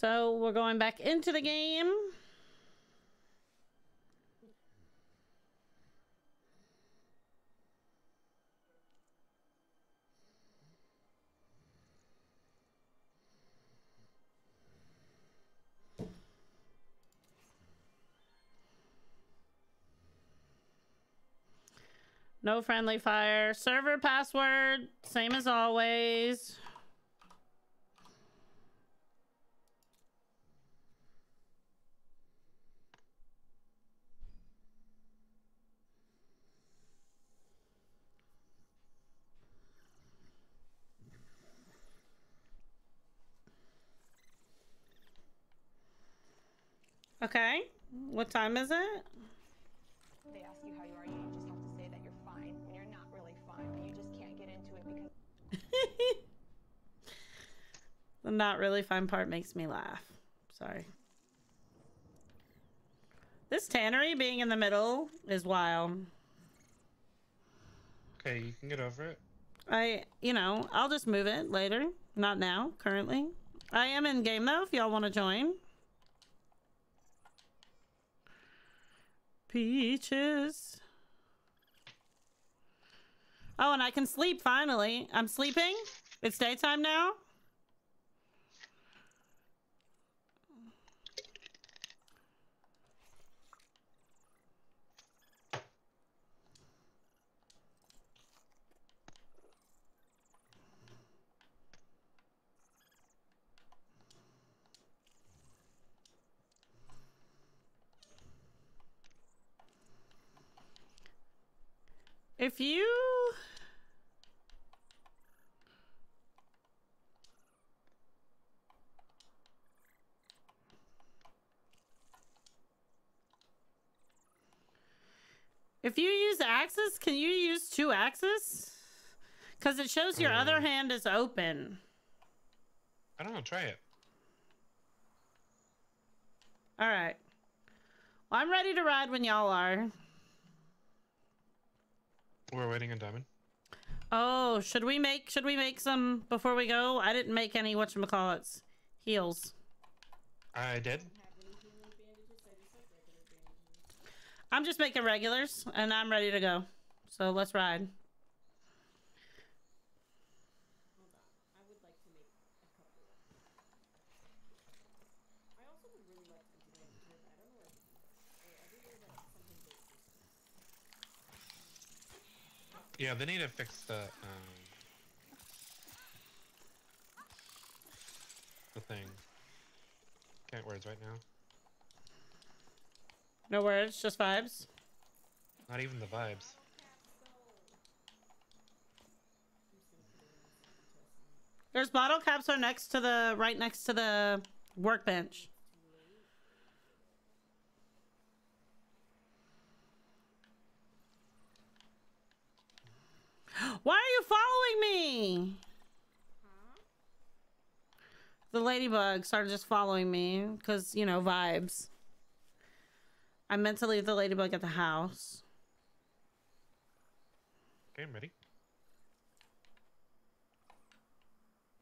So we're going back into the game. No friendly fire. Server password, same as always. Okay. What time is it? They ask you how you are, you just have to say that you're fine when you're not really fine, but you just can't get into it because The not really fun part makes me laugh. Sorry. This tannery being in the middle is wild. Okay, you can get over it. I, you know, I'll just move it later. Not now, currently. I am in game though, if y'all want to join. Peaches. Oh, and I can sleep finally. I'm sleeping. It's daytime now. If you If you use axes, can you use two axes? Because it shows your other Hmm. hand is open. I don't know, try it. All right. Well, I'm ready to ride when y'all are. We're waiting on Diamond. Oh, should we make should we make some before we go? I didn't make any whatchamacallits. Heels. I did. I'm just making regulars and I'm ready to go. So let's ride. Yeah, they need to fix the um the thing. Can't words right now. No words, just vibes. Not even the vibes. There's bottle caps are next to the right next to the workbench. Why are you following me? The ladybug started just following me because, you know, vibes. I meant to leave the ladybug at the house. Okay, I'm ready.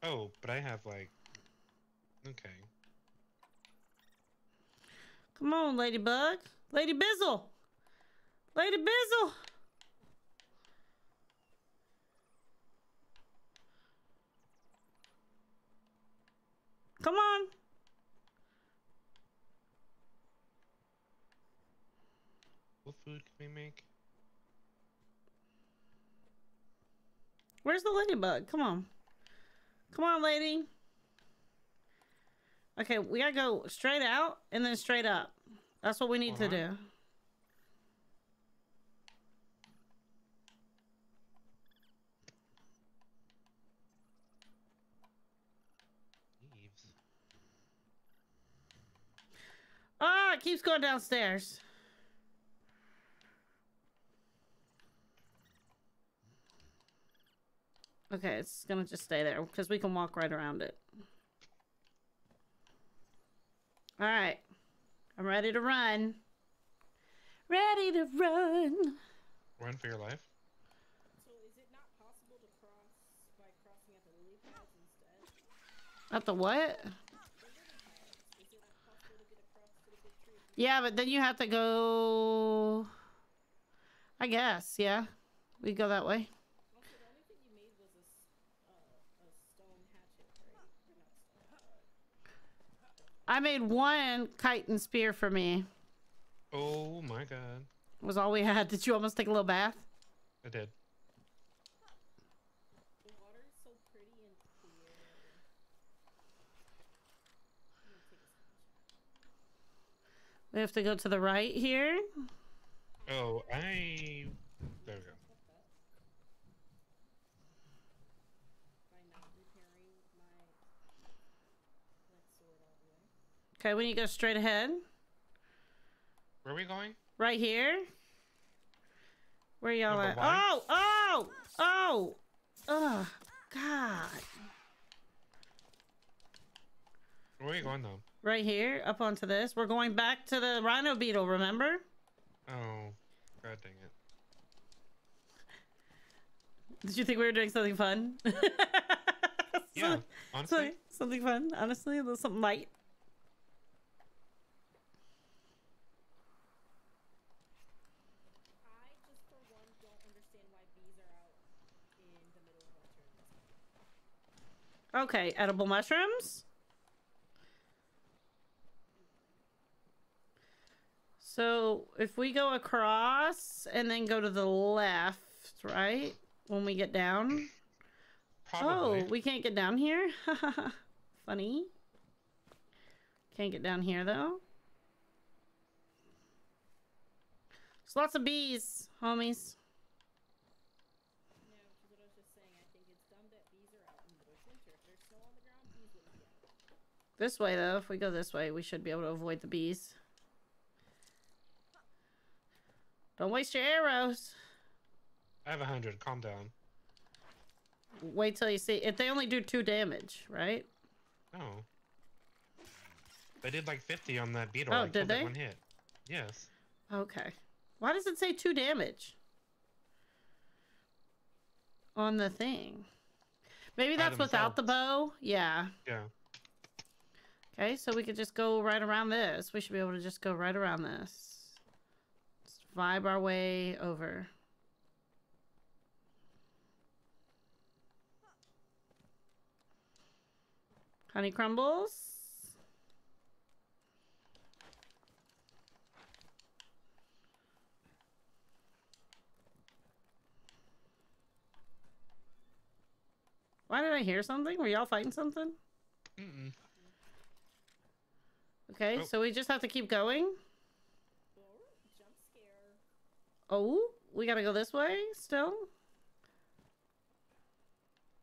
Oh, but I have like Okay. Come on, ladybug. Lady Bizzle. Lady Bizzle. Come on. What food can we make? Where's the ladybug? Come on. Come on, lady. Okay, we gotta go straight out and then straight up. That's what we need to Uh-huh. do. Ah, it keeps going downstairs. Okay, it's gonna just stay there because we can walk right around it. All right, I'm ready to run. Ready to run. Run for your life. So is it not possible to cross by crossing at the lily pads instead? At the what? Yeah, but then you have to go. I guess, yeah. We go that way. Also, the only thing you made was a, s- a stone hatchet, right? Or not stone. I made one kite and spear for me. Oh my god. Was all we had. Did you almost take a little bath? I did. The water is so pretty and clear. I'm gonna take a screenshot. We have to go to the right here. Oh, I. There we go. By not repairing my like sword all the way. Okay, when you go straight ahead. Where are we going? Right here. Where y'all at? one? Oh, oh, oh. Oh, God. Where are we going though? Right here, up onto this. We're going back to the rhino beetle, remember? Oh, god dang it. Did you think we were doing something fun? Yeah, Something- honestly. something, something fun, honestly. A little something light. Okay, edible for one don't understand why bees are out in the middle of winter in this game. Okay, edible mushrooms. So if we go across and then go to the left, right? When we get down. Probably. Oh, we can't get down here? Funny. Can't get down here though. There's lots of bees, homies. Yeah, which is what I was just saying. I think it's dumb that bees are out in the middle of winter. If there's snow on the ground, bees wouldn't be out. This way though, if we go this way, we should be able to avoid the bees. Don't waste your arrows. I have a hundred. Calm down. Wait till you see. If they only do two damage, right? No. They did like 50 on that beetle. Oh, I did they? One hit. Yes. Okay. Why does it say two damage? On the thing. Maybe By that's without the bow. Yeah. Yeah. Okay, so we could just go right around this. We should be able to just go right around this. Just vibe our way over. Honey crumbles. Why did I hear something? Were y'all fighting something? Mm-mm. Okay, Oh. so we just have to keep going. Oh, jump scare. Oh, we gotta go this way still.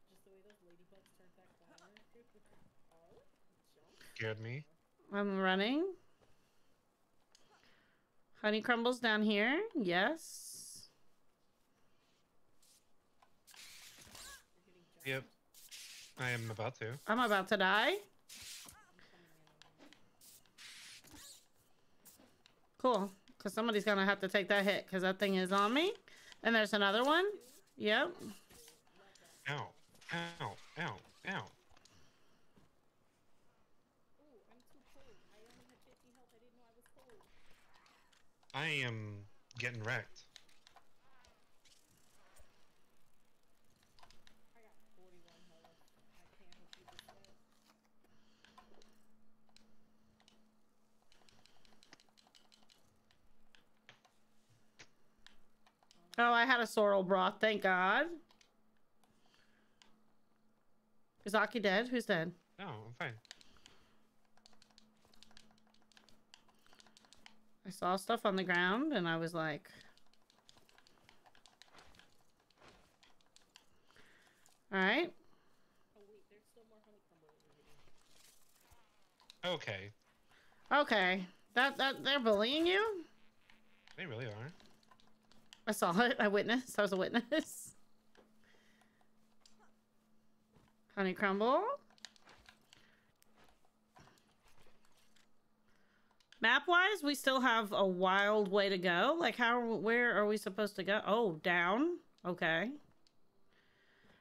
Just the way those ladybugs turned that corner. jump. Scared me. I'm running. Honey crumbles down here. Yes. Yep. I am about to. I'm about to die. Cool. Because somebody's going to have to take that hit because that thing is on me. And there's another one. Yep. Ow. Ow. Ow. Ow. I'm too cold. I only had 50 health. I didn't know I was cold. I am getting wrecked. I got 41 health. I can't help you with that. Oh, I had a sorrel broth. Thank God. Is Aki dead? Who's dead? No, I'm fine. I saw stuff on the ground and I was like, all right. Wait, there's still more honey crumble over here. Okay. Okay. That, that, they're bullying you? They really are. I saw it. I witnessed. I was a witness. Honey crumble. Map wise, we still have a wild way to go. Like, how, where are we supposed to go? Oh, down. Okay.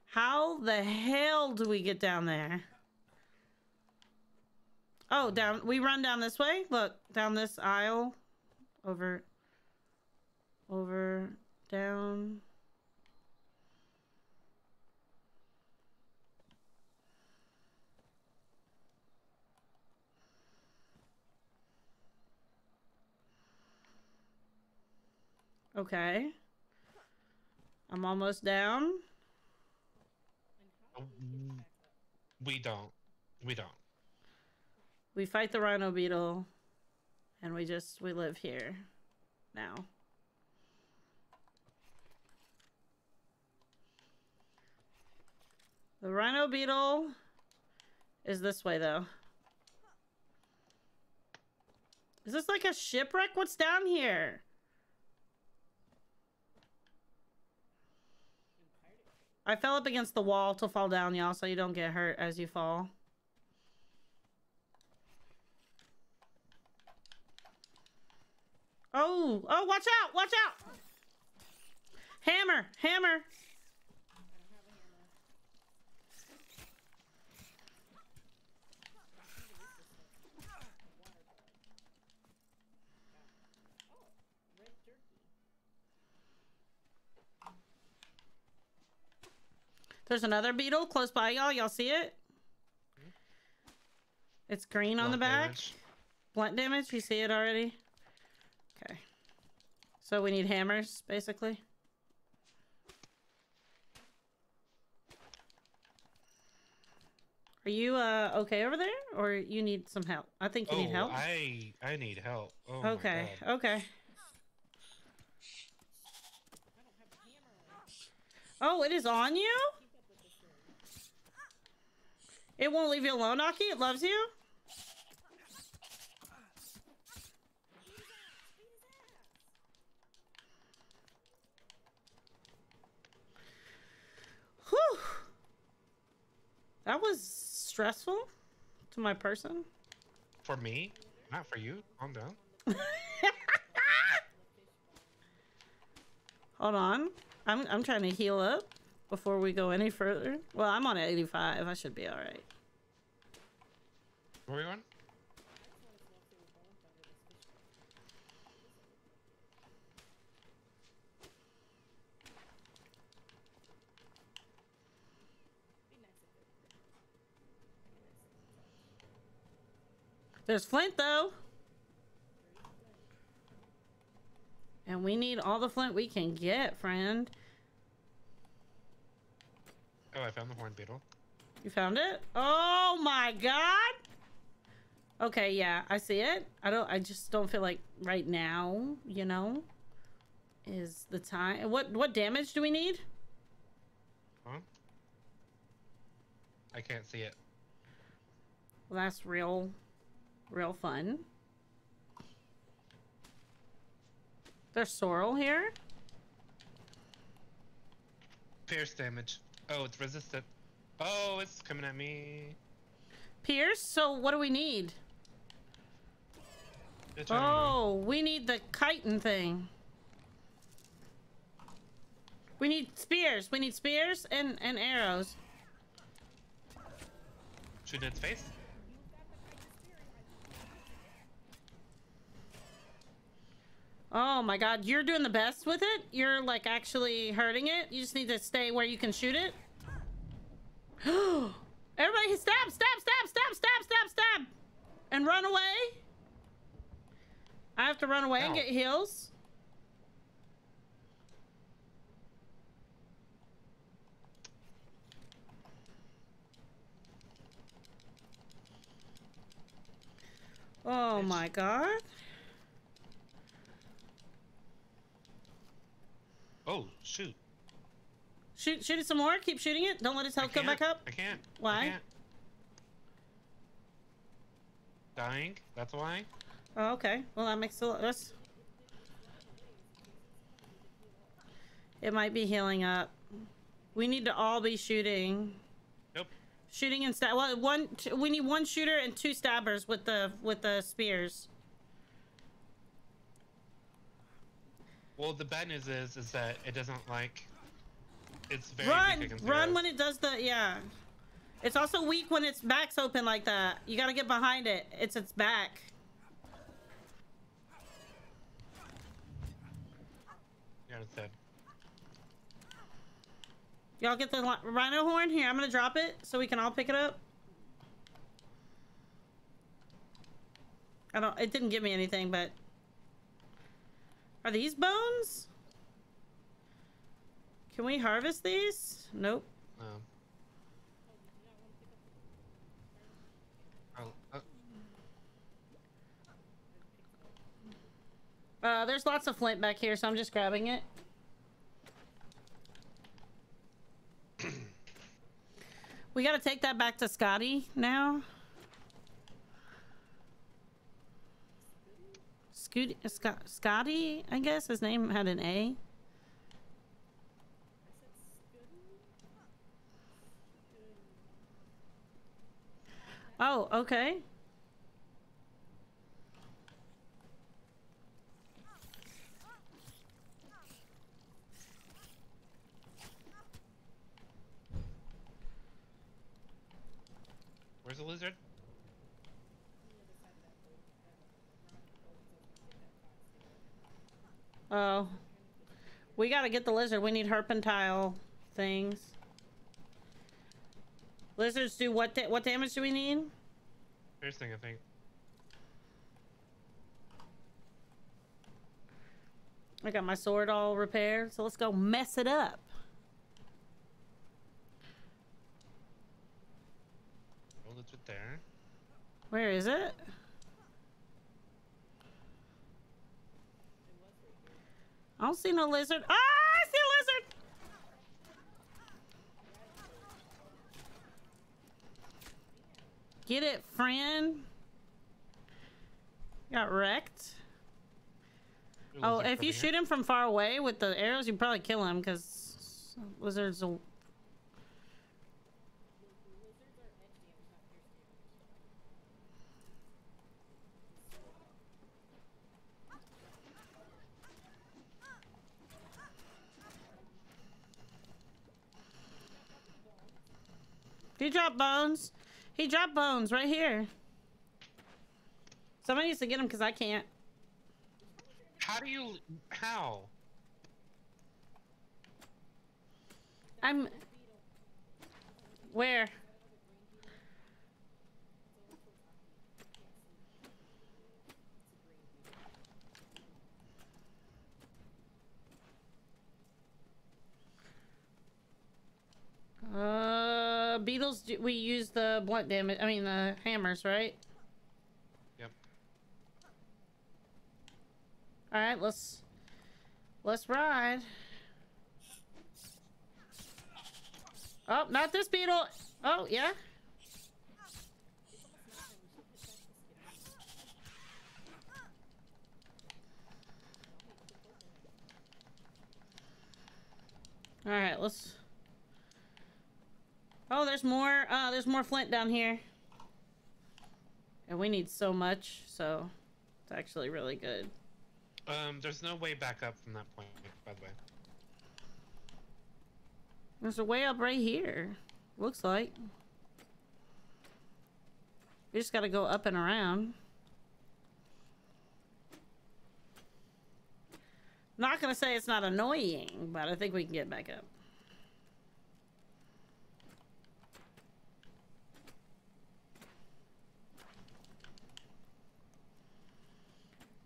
How the hell do we get down there? Oh, down. We run down this way. Look, down this aisle. Over. Over. Down. Okay. I'm almost down. And how do we get back up? We don't. We don't. We fight the rhino beetle and we just we live here now. The rhino beetle is this way though. Is this like a shipwreck? What's down here? I fell up against the wall to fall down, y'all, so you don't get hurt as you fall. Oh, oh, watch out, watch out! Hammer, hammer. I don't have a hammer. Water bug. Oh, red jerky. There's another beetle close by y'all. Y'all see it? It's green on the Blunt back. damage. Blunt damage. You see it already? Okay. So we need hammers, basically. Are you uh okay over there, or you need some help? I think you oh, need help. I I need help. Oh okay, okay. I don't have a hammer. Oh, it is on you. Keep up with this one. It won't leave you alone, Aki. It loves you. Whew. That was stressful to my person. For me, not for you. Calm down. Hold on. I'm I'm trying to heal up before we go any further. Well, I'm on 85. I should be all right. Where are we going? Be nice if it- be nice if it's There's Flint though. And we need all the flint we can get, friend. Oh, I found the horn beetle. You found it? Oh my god! Okay, yeah, I see it. I don't I just don't feel like right now, you know, is the time. What what damage do we need? Huh? I can't see it. Well, that's real real fun. There's sorrel here. Pierce damage. Oh, it's resistant. Oh, it's coming at me. Pierce, so what do we need? Bitch, I don't know. Oh, we need the chitin thing. We need spears. We need spears and, and arrows. Shoot its face. Oh my god, you're doing the best with it? You're like actually hurting it? You just need to stay where you can shoot it? Everybody stab, stab, stab, stab, stab, stab, stab! And run away? I have to run away and get heals? Oh my god. Oh, shoot. Shoot, shoot it some more. Keep shooting it. Don't let its I health come back up. I can't. Why? I can't. Dying. That's why. Oh, okay. Well, that makes a lot. That's. It might be healing up. We need to all be shooting. Nope. Shooting and stab. Well, one. T- we need one shooter and two stabbers with the with the spears. Well, the bad news is, is that it doesn't like. It's very run, run when it does the yeah. It's also weak when its back's open like that. You gotta get behind it. It's its back. Yeah, it's dead. Y'all get the rhino horn? Here, I'm gonna drop it so we can all pick it up. I don't, it didn't give me anything, but. Are these bones? Can we harvest these? Nope. No. Oh, uh, Uh, there's lots of flint back here, so I'm just grabbing it. we gotta take that back to Scotty now. Scooty, Scott, Scotty, I guess his name had an A. Oh, okay. where's the lizard? Oh. We gotta get the lizard. We need herpentile things. Lizards do what? Da- what damage do we need? Piercing, I think. I got my sword all repaired, so let's go mess it up. Oh, lizard there. Where is it? I don't see no lizard. Ah, I see a lizard! Get it, friend. Got wrecked. Oh, if you coming shoot him from far away with the arrows, you probably kill him because lizards will. He dropped bones. He dropped bones right here. Somebody needs to get him because I can't. How do you? How? I'm. Where? Uh, beetles. do- We use the blunt damage. I mean the hammers, right? Yep. All right, let's let's ride. Oh, not this beetle. Oh, yeah. All right, let's. Oh, there's more. Uh, there's more flint down here. And we need so much, so it's actually really good. Um, there's no way back up from that point, by the way. There's a way up right here. Looks like. We just gotta go up and around. Not gonna say it's not annoying, but I think we can get back up.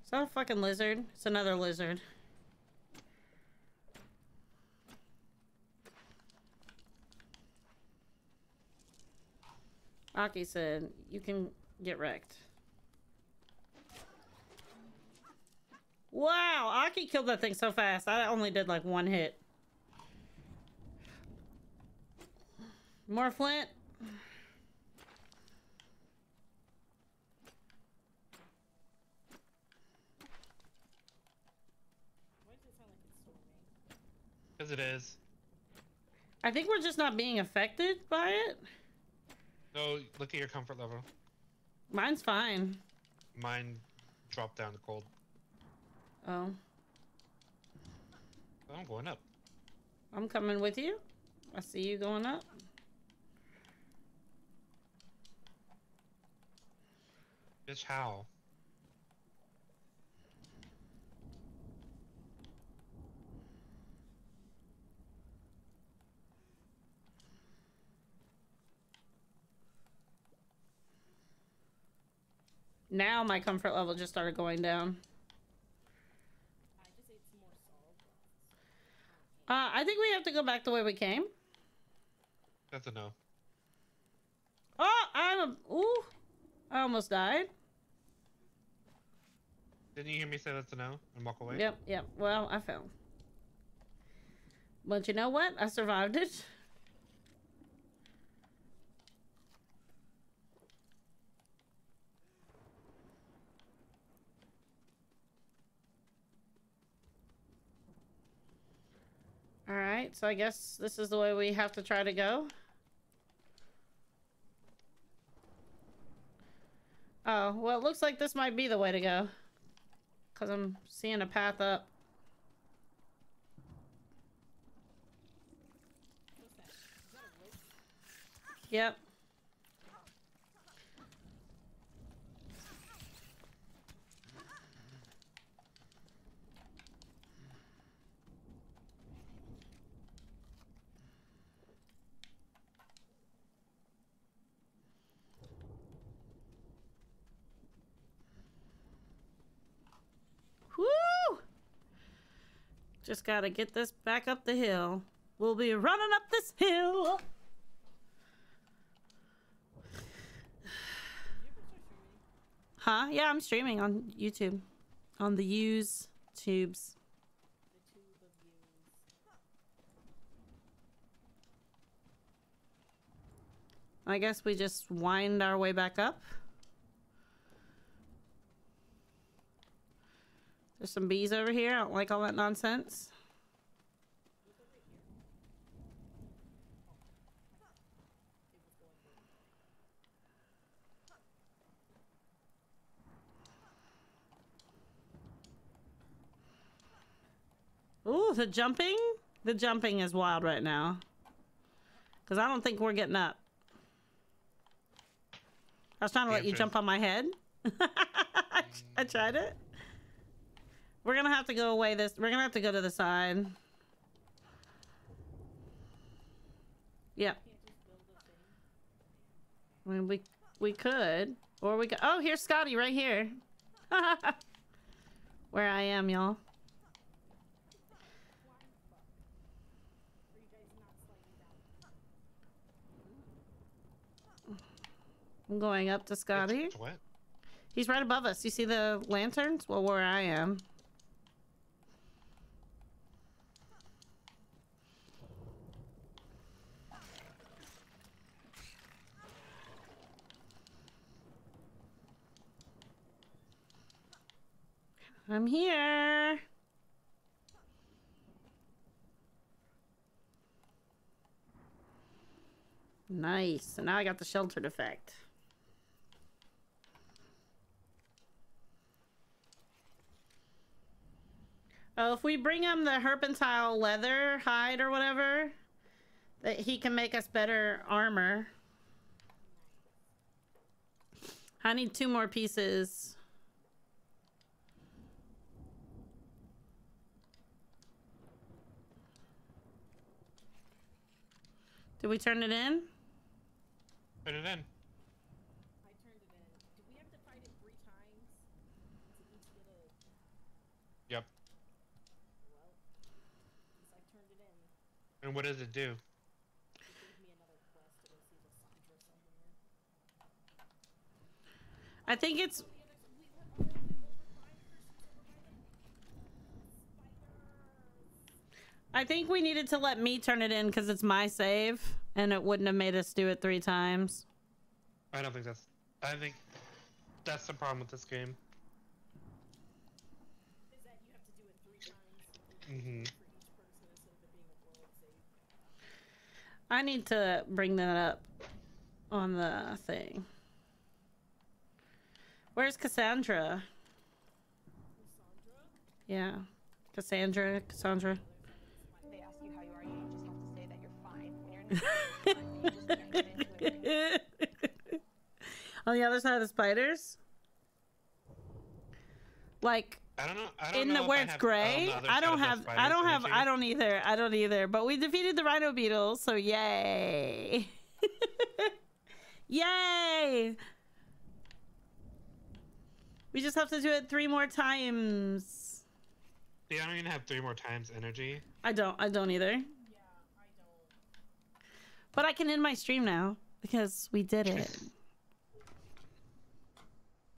It's not a fucking lizard. It's another lizard. Aki said, you can get wrecked. Wow, Aki killed that thing so fast. I only did like one hit. More flint. as it is. I think we're just not being affected by it. No, look at your comfort level. Mine's fine. Mine dropped down to cold. Oh. I'm going up. I'm coming with you. I see you going up. Bitch, how? Now my comfort level just started going down. I just ate some more salad. Uh, I think we have to go back the way we came. That's a no. Oh, I'm a. Ooh. I almost died. Didn't you hear me say that's a no and walk away? Yep, yep. Well, I fell. But you know what? I survived it. So I guess this is the way we have to try to go. Oh, well, it looks like this might be the way to go. Because I'm seeing a path up. Yep. Just gotta get this back up the hill. We'll be running up this hill. Huh? Yeah, I'm streaming on YouTube. On the Use tubes. I guess we just wind our way back up. There's some bees over here. I don't like all that nonsense. It was going the. Ooh, the jumping? The jumping is wild right now. Because I don't think we're getting up. I was trying to let you jump on my head. I tried it. We're gonna have to go away this. We're gonna have to go to the side. Yep. Can't just build a thing. I mean, we we could, or we could. Oh, here's Scotty right here. Where I am, y'all. Why the fuck? Are you guys not sliding down? I'm going up to Scotty. What? He's right above us. You see the lanterns? Well, where I am. I'm here. Nice. So now I got the sheltered effect. Oh, if we bring him the herpentile leather hide or whatever, that he can make us better armor. I need two more pieces. Did we turn it in? Put it in. I turned it in. Do we have to fight it three times? To each get a. Yep. Well, I turned it in, And what does it do? it gave me another quest to go see Lysandra somewhere. I think it's. The other, we were already over by her. She's over by the spiders. I think we needed to let me turn it in because it's my save, and it wouldn't have made us do it three times. I don't think that's. I think that's the problem with this game. Is that you have to do it three times Mm-hmm. for each person instead of it being a world save. I need to bring that up on the thing. Where's Cassandra? Lysandra? Yeah. Cassandra, Cassandra. On the other side of the spiders? Like I don't know. I don't in know the where it's gray. on the other I don't have. I don't have. I don't either. I don't either. But we defeated the rhino beetle, so yay! yay! We just have to do it three more times. Yeah, I don't even have three more times energy. I don't. I don't either. But I can end my stream now because we did it.